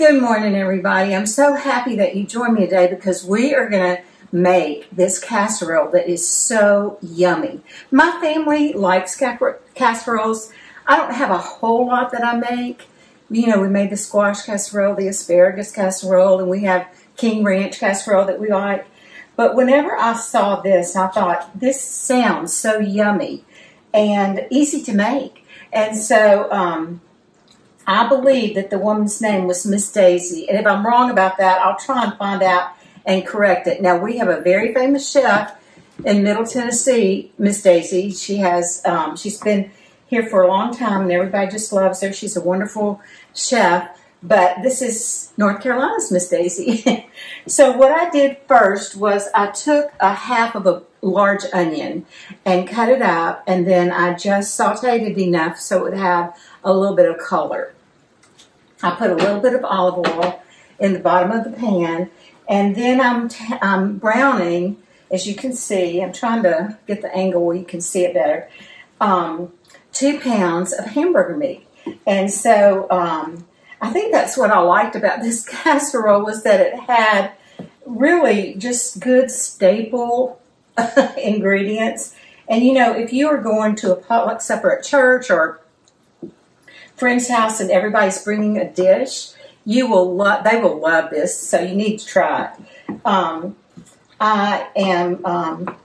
Good morning, everybody. I'm so happy that you joined me today because we are going to make this casserole that is so yummy. My family likes casseroles. I don't have a whole lot that I make. You know, we made the squash casserole, the asparagus casserole, and we have King Ranch casserole that we like. But whenever I saw this, I thought, this sounds so yummy and easy to make. And so, um, I believe that the woman's name was Miss Daisy. And if I'm wrong about that, I'll try and find out and correct it. Now, we have a very famous chef in Middle Tennessee, Miss Daisy. She has, um, she's been here for a long time and everybody just loves her. She's a wonderful chef. But this is North Carolina's Miss Daisy. so what I did first was I took a half of a large onion and cut it up and then I just sauteed it enough so it would have a little bit of color. I put a little bit of olive oil in the bottom of the pan and then I'm, I'm browning, as you can see, I'm trying to get the angle where you can see it better, um, two pounds of hamburger meat. And so um, I think that's what I liked about this casserole was that it had really just good staple ingredients. And you know, if you are going to a potluck supper at church or friend's house and everybody's bringing a dish, you will love, they will love this. So you need to try it. Um, I am um,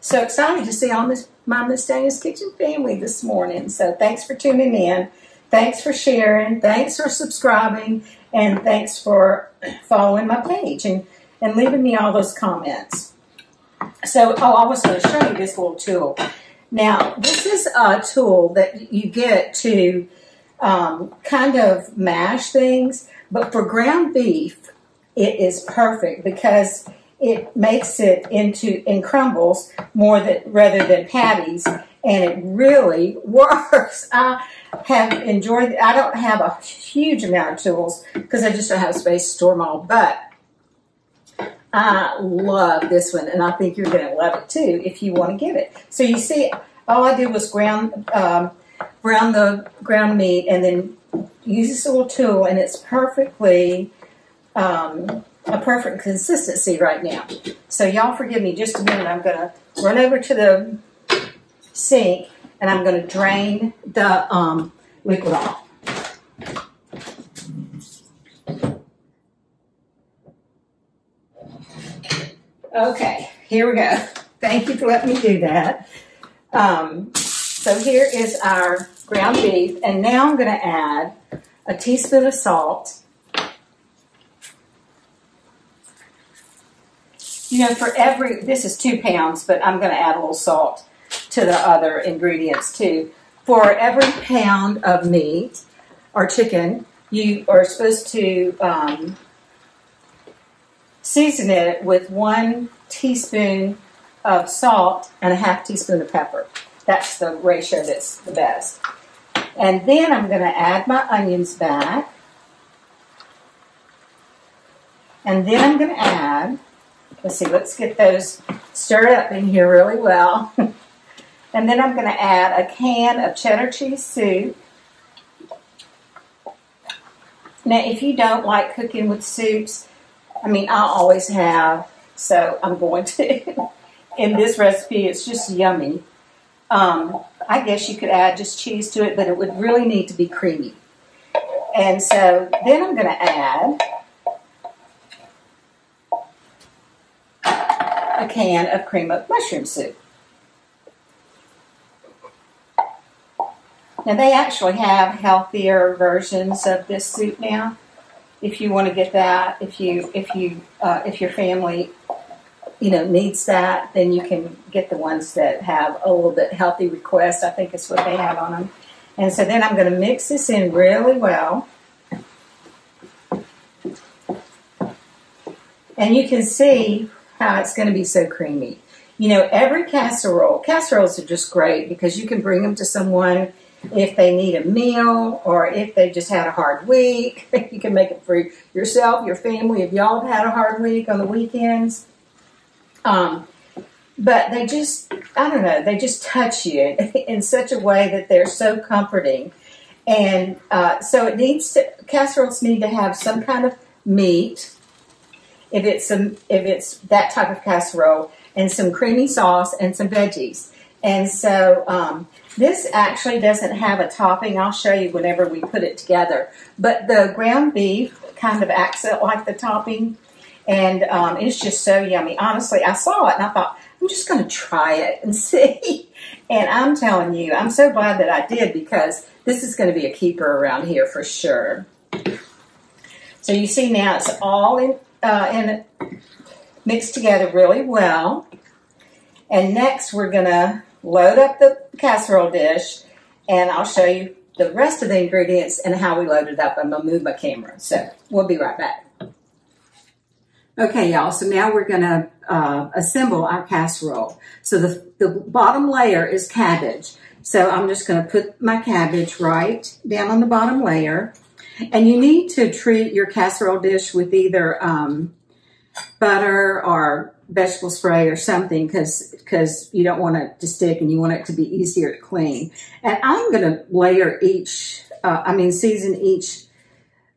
so excited to see all this, my Dana's Kitchen family this morning. So thanks for tuning in. Thanks for sharing. Thanks for subscribing. And thanks for following my page and, and leaving me all those comments. So, oh, I was going to show you this little tool. Now, this is a tool that you get to um, kind of mash things, but for ground beef, it is perfect because it makes it into in crumbles more than rather than patties, and it really works. I have enjoyed. I don't have a huge amount of tools because I just don't have space to store them all, but. I love this one, and I think you're going to love it too if you want to get it. So you see, all I did was ground um, brown the ground meat, and then use this little tool, and it's perfectly um, a perfect consistency right now. So y'all forgive me just a minute. I'm going to run over to the sink and I'm going to drain the um, liquid off. Okay, here we go. Thank you for letting me do that. Um, so here is our ground beef, and now I'm going to add a teaspoon of salt You know, for every, this is two pounds, but I'm going to add a little salt to the other ingredients too. For every pound of meat or chicken, you are supposed to um, season it with one teaspoon of salt and a half teaspoon of pepper. That's the ratio that's the best. And then I'm going to add my onions back. And then I'm going to add Let's see, let's get those stirred up in here really well. and then I'm going to add a can of cheddar cheese soup. Now, if you don't like cooking with soups, I mean, I always have, so I'm going to. in this recipe, it's just yummy. Um, I guess you could add just cheese to it, but it would really need to be creamy. And so then I'm going to add a can of cream of mushroom soup. Now they actually have healthier versions of this soup now. If you want to get that, if you if you uh, if your family you know needs that, then you can get the ones that have a little bit healthy request. I think is what they have on them. And so then I'm going to mix this in really well. And you can see how it's going to be so creamy. You know, every casserole, casseroles are just great because you can bring them to someone if they need a meal or if they just had a hard week. you can make it for yourself, your family, if y'all have had a hard week on the weekends. Um, but they just, I don't know, they just touch you in such a way that they're so comforting. And uh, so it needs to, casseroles need to have some kind of meat, if it's some, if it's that type of casserole, and some creamy sauce and some veggies. And so um, this actually doesn't have a topping. I'll show you whenever we put it together. But the ground beef kind of acts like the topping. And um, it's just so yummy. Honestly, I saw it and I thought, I'm just going to try it and see. And I'm telling you, I'm so glad that I did because this is going to be a keeper around here for sure. So you see now it's all in, uh, in mixed together really well. And next we're going to load up the casserole dish and I'll show you the rest of the ingredients and how we load it up. I'm going to move my camera. So we'll be right back. Okay, y'all, so now we're going to uh, assemble our casserole. So the, the bottom layer is cabbage. So I'm just going to put my cabbage right down on the bottom layer. And you need to treat your casserole dish with either um, butter or vegetable spray or something because because you don't want it to stick and you want it to be easier to clean. And I'm going to layer each, uh, I mean season each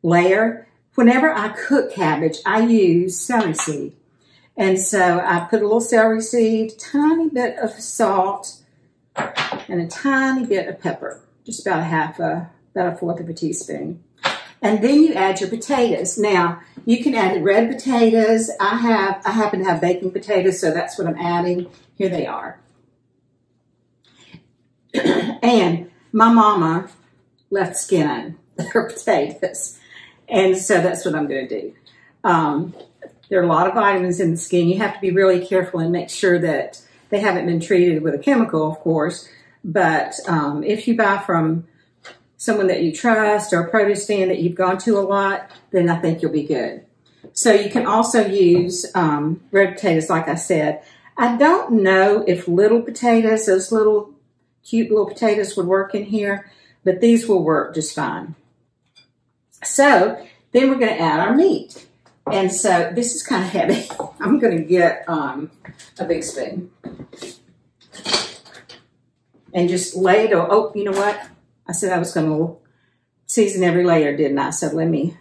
layer. Whenever I cook cabbage, I use celery seed. And so I put a little celery seed, tiny bit of salt, and a tiny bit of pepper, just about a half a, about a fourth of a teaspoon. And then you add your potatoes. Now, you can add red potatoes. I have, I happen to have baking potatoes, so that's what I'm adding. Here they are. and my mama left skin on her potatoes. And so that's what I'm going to do. Um, there are a lot of vitamins in the skin. You have to be really careful and make sure that they haven't been treated with a chemical, of course. But um, if you buy from someone that you trust or a produce stand that you've gone to a lot, then I think you'll be good. So you can also use um, red potatoes, like I said. I don't know if little potatoes, those little cute little potatoes would work in here, but these will work just fine. So then we're going to add our meat. And so this is kind of heavy. I'm going to get um, a big spoon. And just lay it, oh, you know what? I said I was going to season every layer, didn't I? So let me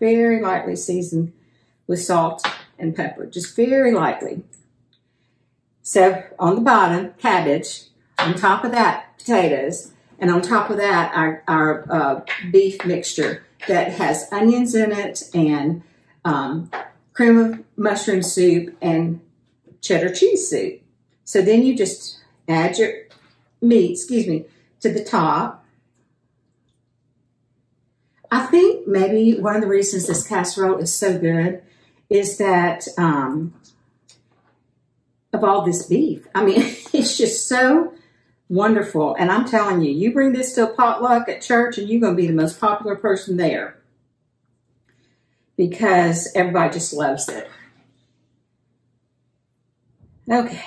very lightly season with salt and pepper, just very lightly. So on the bottom, cabbage. On top of that, potatoes. And on top of that, our, our uh, beef mixture that has onions in it and um, cream of mushroom soup and cheddar cheese soup. So then you just add your meat, excuse me, to the top I think maybe one of the reasons this casserole is so good is that um, of all this beef. I mean, it's just so wonderful. And I'm telling you, you bring this to a potluck at church and you're going to be the most popular person there because everybody just loves it. Okay.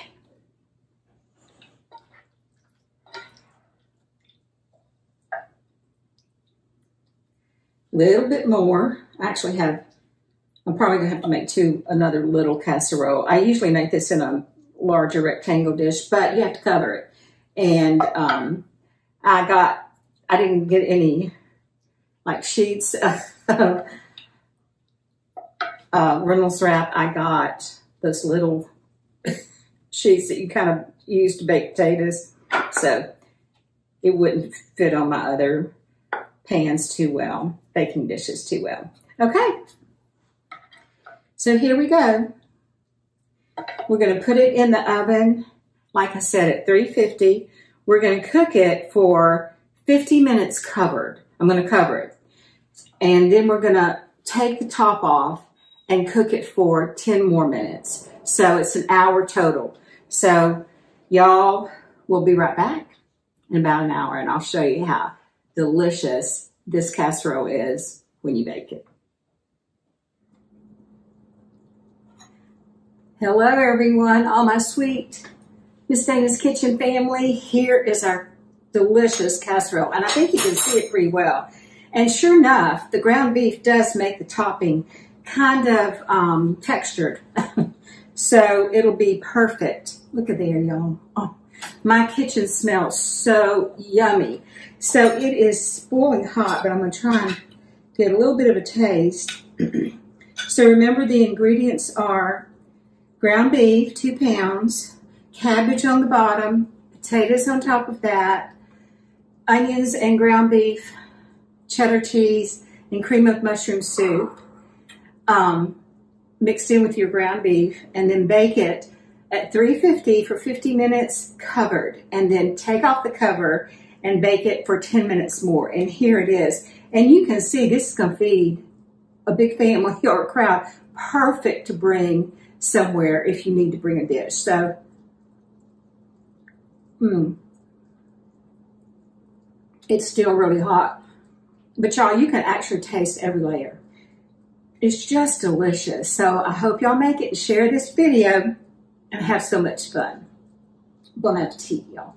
Little bit more. I actually have, I'm probably going to have to make two, another little casserole. I usually make this in a larger rectangle dish, but you have to cover it. And um, I got, I didn't get any like sheets of uh, Reynolds wrap. I got those little sheets that you kind of use to bake potatoes. So it wouldn't fit on my other pans too well baking dishes too well. Okay, so here we go. We're going to put it in the oven, like I said, at 350. We're going to cook it for 50 minutes covered. I'm going to cover it. And then we're going to take the top off and cook it for 10 more minutes. So it's an hour total. So y'all, we'll be right back in about an hour and I'll show you how delicious this casserole is when you bake it. Hello everyone, all my sweet Miss Dana's Kitchen family. Here is our delicious casserole and I think you can see it pretty well. And sure enough, the ground beef does make the topping kind of um, textured. so it'll be perfect. Look at there, y'all. Oh, My kitchen smells so yummy. So it is boiling hot, but I'm going to try and get a little bit of a taste. so remember the ingredients are ground beef, two pounds, cabbage on the bottom, potatoes on top of that, onions and ground beef, cheddar cheese, and cream of mushroom soup um, mixed in with your ground beef, and then bake it at 350 for 50 minutes covered, and then take off the cover and bake it for 10 minutes more. And here it is. And you can see this is going to feed a big family or a crowd. Perfect to bring somewhere if you need to bring a dish. So, hmm. It's still really hot. But y'all, you can actually taste every layer. It's just delicious. So I hope y'all make it and share this video have so much fun. Bon appetit, y'all.